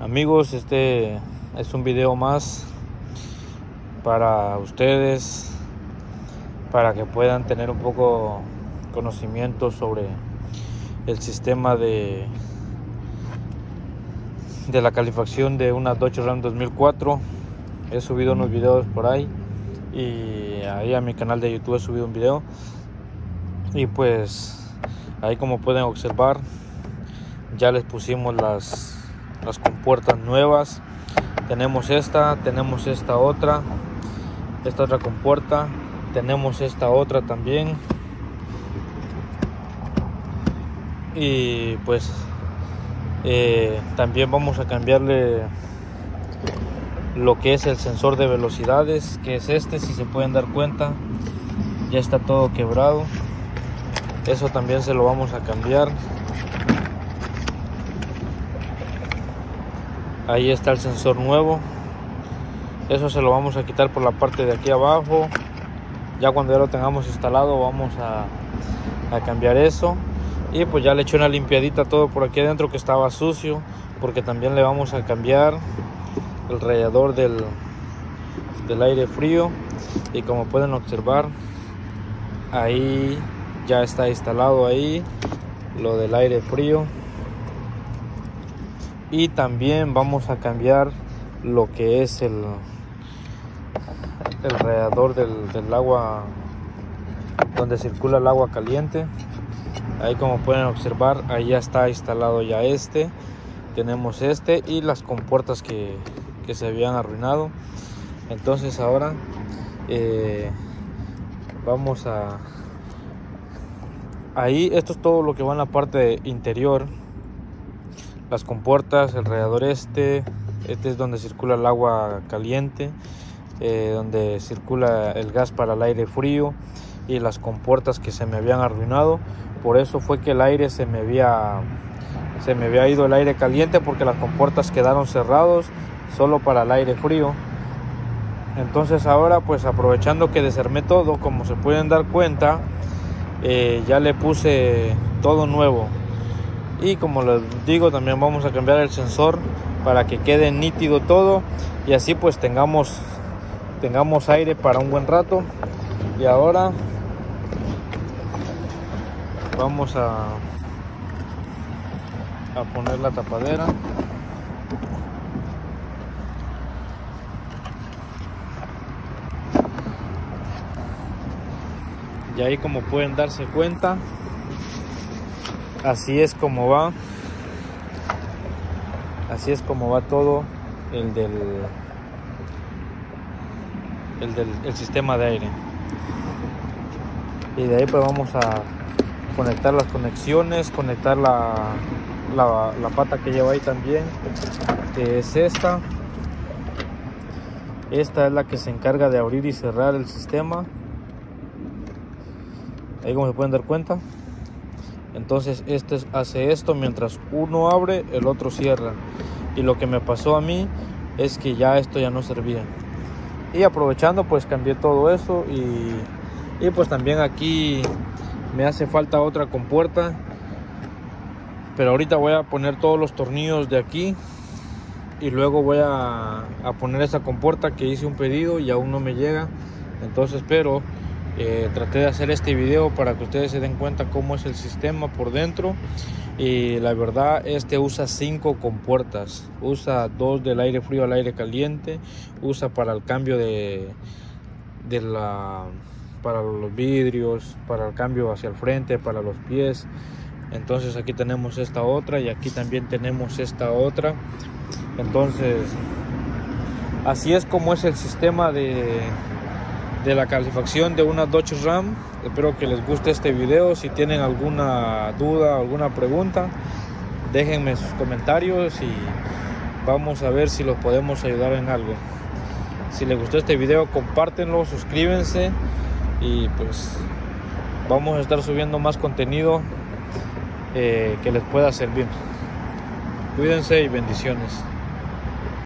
Amigos, este es un video más para ustedes, para que puedan tener un poco conocimiento sobre el sistema de de la calefacción de una Dodge Ram 2004. He subido unos videos por ahí y ahí a mi canal de YouTube he subido un video y pues ahí como pueden observar ya les pusimos las las compuertas nuevas. Tenemos esta tenemos esta otra. Esta otra compuerta. Tenemos esta otra también. Y pues eh, también vamos a cambiarle lo que es el sensor de velocidades que es este si se pueden dar cuenta. Ya está todo quebrado. Eso también se lo vamos a cambiar ahí está el sensor nuevo. Eso se lo vamos a quitar por la parte de aquí abajo. Ya cuando ya lo tengamos instalado vamos a, cambiar eso. Y pues ya le eché una limpiadita todo por aquí adentro que estaba sucio porque también le vamos a cambiar el radiador del, del aire frío. Y como pueden observar ahí ya está instalado ahí lo del aire frío y también vamos a cambiar lo que es el el radiador del, agua donde circula el agua caliente. Ahí como pueden observar ahí ya está instalado ya este. Tenemos este y las compuertas que, que se habían arruinado. Entonces ahora eh, vamos a ahí esto es todo lo que va en la parte interior las compuertas, el radiador este, este es donde circula el agua caliente, eh, donde circula el gas para el aire frío y las compuertas que se me habían arruinado. Por eso fue que el aire se me había se me había ido el aire caliente porque las compuertas quedaron cerrados solo para el aire frío. Entonces ahora pues aprovechando que desarmé todo, como se pueden dar cuenta, eh, ya le puse todo nuevo y como les digo también vamos a cambiar el sensor para que quede nítido todo y así pues tengamos tengamos aire para un buen rato. Y ahora vamos a a poner la tapadera. Y ahí como pueden darse cuenta así es como va. Así es como va todo el del el del sistema de aire. Y de ahí pues vamos a conectar las conexiones conectar la, la, la pata que lleva ahí también que es esta. Esta es la que se encarga de abrir y cerrar el sistema. Ahí como se pueden dar cuenta entonces este hace esto mientras uno abre el otro cierra. Y lo que me pasó a mí es que ya esto ya no servía. Y aprovechando pues cambié todo eso y, y pues también aquí me hace falta otra compuerta. Pero ahorita voy a poner todos los tornillos de aquí y luego voy a, a poner esa compuerta que hice un pedido y aún no me llega. Entonces pero eh, traté de hacer este video para que ustedes se den cuenta cómo es el sistema por dentro. Y la verdad este usa cinco compuertas. Usa dos del aire frío al aire caliente. Usa para el cambio de, de la para los vidrios para el cambio hacia el frente para los pies. Entonces aquí tenemos esta otra y aquí también tenemos esta otra. Entonces así es como es el sistema de de la calefacción de una Dodge Ram. Espero que les guste este video. Si tienen alguna duda, alguna pregunta, déjenme sus comentarios y vamos a ver si los podemos ayudar en algo. Si les gustó este video, compártenlo, suscríbanse y pues vamos a estar subiendo más contenido eh, que les pueda servir. Cuídense y bendiciones.